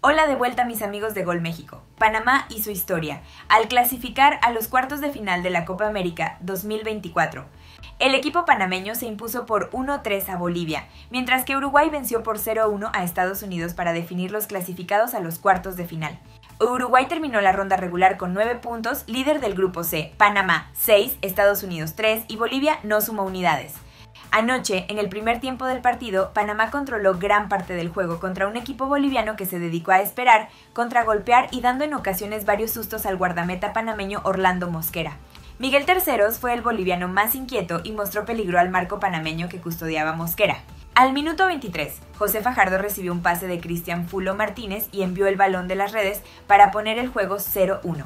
Hola de vuelta mis amigos de Gol México. Panamá y su historia, al clasificar a los cuartos de final de la Copa América 2024. El equipo panameño se impuso por 1-3 a Bolivia, mientras que Uruguay venció por 0-1 a Estados Unidos para definir los clasificados a los cuartos de final. Uruguay terminó la ronda regular con 9 puntos, líder del grupo C, Panamá 6, Estados Unidos 3 y Bolivia no sumó unidades. Anoche, en el primer tiempo del partido, Panamá controló gran parte del juego contra un equipo boliviano que se dedicó a esperar, contragolpear y dando en ocasiones varios sustos al guardameta panameño Orlando Mosquera. Miguel Terceros fue el boliviano más inquieto y mostró peligro al marco panameño que custodiaba Mosquera. Al minuto 23, José Fajardo recibió un pase de Cristian Fulo Martínez y envió el balón de las redes para poner el juego 0-1.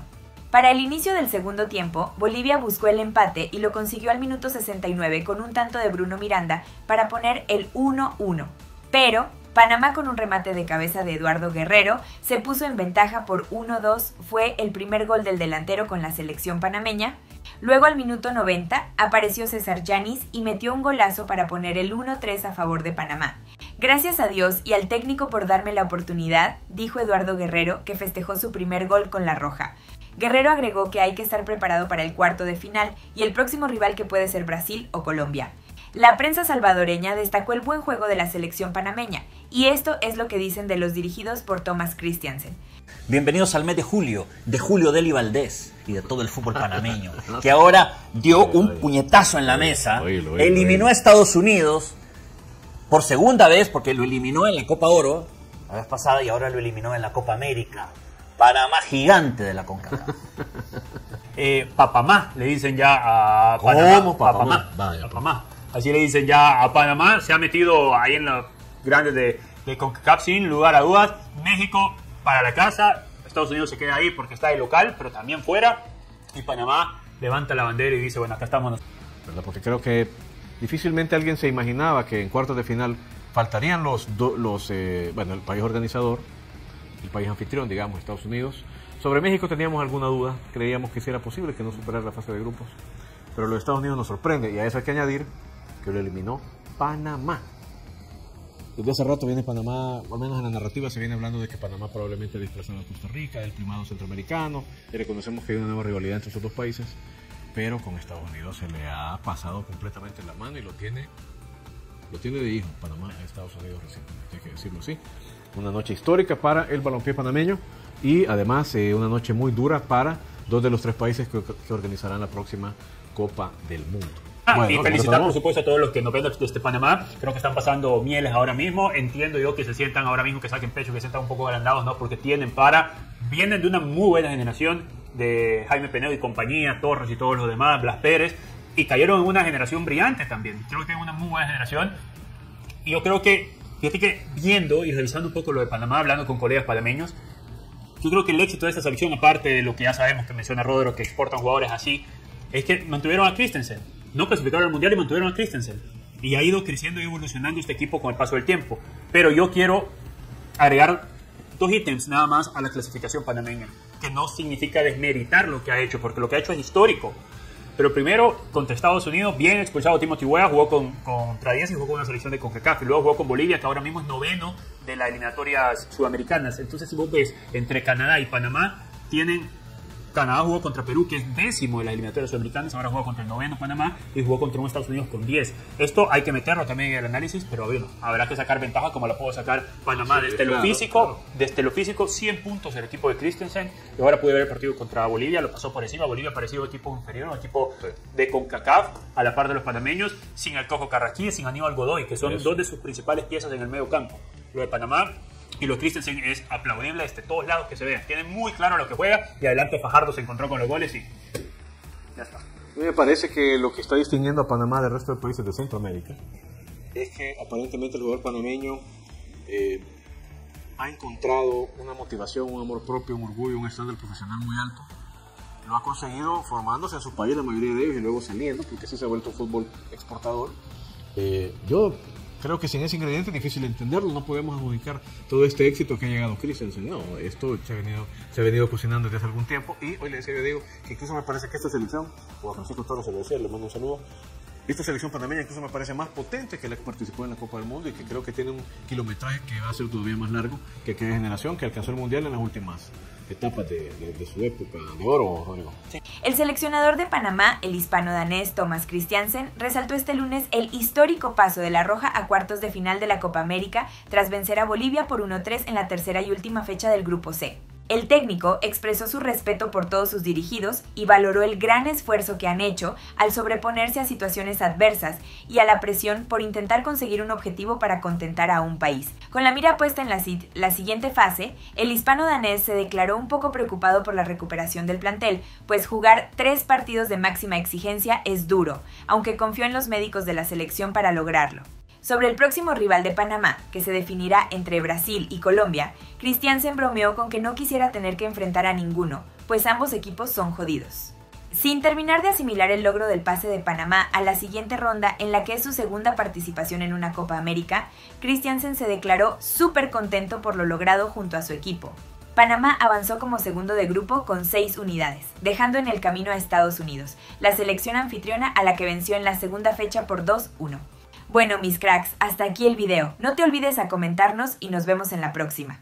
Para el inicio del segundo tiempo, Bolivia buscó el empate y lo consiguió al minuto 69 con un tanto de Bruno Miranda para poner el 1-1. Pero Panamá con un remate de cabeza de Eduardo Guerrero se puso en ventaja por 1-2, fue el primer gol del delantero con la selección panameña. Luego al minuto 90 apareció César Yanis y metió un golazo para poner el 1-3 a favor de Panamá. Gracias a Dios y al técnico por darme la oportunidad, dijo Eduardo Guerrero, que festejó su primer gol con la roja. Guerrero agregó que hay que estar preparado para el cuarto de final y el próximo rival que puede ser Brasil o Colombia. La prensa salvadoreña destacó el buen juego de la selección panameña, y esto es lo que dicen de los dirigidos por Thomas Christiansen. Bienvenidos al mes de julio, de Julio Deli Valdés y de todo el fútbol panameño, que ahora dio un puñetazo en la mesa, eliminó a Estados Unidos por segunda vez, porque lo eliminó en la Copa Oro la vez pasada y ahora lo eliminó en la Copa América. Panamá gigante de la CONCACAF. eh, papamá, le dicen ya a Panamá. Papamá? Papamá. Así le dicen ya a Panamá. Se ha metido ahí en los grandes de, de CONCACAF sin lugar a dudas. México para la casa. Estados Unidos se queda ahí porque está de local, pero también fuera. Y Panamá levanta la bandera y dice, bueno, acá estamos. ¿Verdad? Porque creo que difícilmente alguien se imaginaba que en cuartos de final faltarían los, los eh, bueno, el país organizador el país anfitrión, digamos, Estados Unidos. Sobre México teníamos alguna duda, creíamos que sí era posible que no superara la fase de grupos, pero los Estados Unidos nos sorprende y a eso hay que añadir que lo eliminó Panamá. Desde hace rato viene Panamá, al menos en la narrativa se viene hablando de que Panamá probablemente desplazado a Costa Rica, del primado centroamericano, y reconocemos que hay una nueva rivalidad entre esos dos países, pero con Estados Unidos se le ha pasado completamente la mano y lo tiene, lo tiene de hijo Panamá a Estados Unidos recientemente, hay que decirlo así una noche histórica para el balompié panameño y además eh, una noche muy dura para dos de los tres países que, organizarán la próxima Copa del Mundo. Ah, y felicitar por supuesto a todos los que nos ven desde Panamá. Creo que están pasando mieles ahora mismo. Entiendo yo que se sientan ahora mismo, que saquen pecho, que se sientan un poco agrandados, ¿no? Porque tienen para. Vienen de una muy buena generación de Jaime Penedo y compañía, Torres y todos los demás, Blas Pérez. Y cayeron en una generación brillante también. Creo que tienen una muy buena generación. Y yo creo que Fíjate que viendo y revisando un poco lo de Panamá, hablando con colegas panameños, yo creo que el éxito de esta selección, aparte de lo que ya sabemos que menciona Rodro, que exportan jugadores así, es que mantuvieron a Christensen. No clasificaron al Mundial y mantuvieron a Christensen. Y ha ido creciendo y evolucionando este equipo con el paso del tiempo. Pero yo quiero agregar dos ítems nada más a la clasificación panameña, que no significa desmeritar lo que ha hecho, porque lo que ha hecho es histórico. Pero primero, contra Estados Unidos, bien expulsado Timothy Weah, jugó con, contra 10 y jugó con una selección de CONCACAF. Y luego jugó con Bolivia, que ahora mismo es noveno de las eliminatorias sudamericanas. Entonces, si vos ves, entre Canadá y Panamá, tienen Canadá jugó contra Perú, que es décimo de las eliminatorias sudamericanas, ahora juega contra el noveno Panamá y jugó contra un Estados Unidos con 10. Esto hay que meterlo también en el análisis, pero bueno, habrá que sacar ventaja como la puedo sacar Panamá desde lo físico, desde lo físico 100 puntos el equipo de Christensen y ahora pude ver el partido contra Bolivia, lo pasó por encima, Bolivia parecido equipo inferior, un equipo de CONCACAF a la par de los panameños, sin el Cojo Carraquí, sin Aníbal Godoy, que son dos de sus principales piezas en el medio campo. Lo de Panamá y los Christensen es aplaudible desde todos lados que se vean. Tienen muy claro lo que juega y adelante Fajardo se encontró con los goles y ya está. A mí me parece que lo que está distinguiendo a Panamá del resto de países de Centroamérica es que aparentemente el jugador panameño eh, ha encontrado una motivación, un amor propio, un orgullo, un estándar profesional muy alto. Lo ha conseguido formándose en su país, la mayoría de ellos, y luego saliendo, porque así se ha vuelto un fútbol exportador. Eh, yo creo que sin ese ingrediente es difícil entenderlo. No podemos adjudicar todo este éxito que ha llegado Christensen. No, esto se ha, venido, se ha venido cocinando desde hace algún tiempo. Y hoy le decía yo digo que incluso me parece que esta selección, o a Francisco Torres se lo decía, le mando un saludo, esta selección panameña incluso me parece más potente que la que participó en la Copa del Mundo y que creo que tiene un kilometraje que va a ser todavía más largo que aquella generación que alcanzó el Mundial en las últimas etapas de, su época de oro. El seleccionador de Panamá, el hispano-danés Thomas Christiansen, resaltó este lunes el histórico paso de la Roja a cuartos de final de la Copa América tras vencer a Bolivia por 1-3 en la tercera y última fecha del Grupo C. El técnico expresó su respeto por todos sus dirigidos y valoró el gran esfuerzo que han hecho al sobreponerse a situaciones adversas y a la presión por intentar conseguir un objetivo para contentar a un país. Con la mira puesta en la, la siguiente fase, el hispano danés se declaró un poco preocupado por la recuperación del plantel, pues jugar tres partidos de máxima exigencia es duro, aunque confió en los médicos de la selección para lograrlo. Sobre el próximo rival de Panamá, que se definirá entre Brasil y Colombia, Christiansen bromeó con que no quisiera tener que enfrentar a ninguno, pues ambos equipos son jodidos. Sin terminar de asimilar el logro del pase de Panamá a la siguiente ronda, en la que es su segunda participación en una Copa América, Christiansen se declaró súper contento por lo logrado junto a su equipo. Panamá avanzó como segundo de grupo con seis unidades, dejando en el camino a Estados Unidos, la selección anfitriona a la que venció en la segunda fecha por 2-1. Bueno, mis cracks, hasta aquí el video. No te olvides a comentarnos y nos vemos en la próxima.